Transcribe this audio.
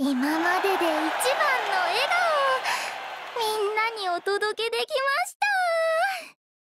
今までで一番の笑顔みんなにお届けできました。